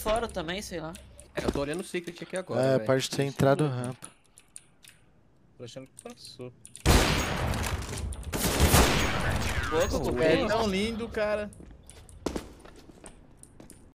fora também, sei lá. É, eu tô olhando o secret aqui agora. É, véio. pode ter entrado rampa. Tô achando que passou. Boa, Pô, é tão lindo, cara.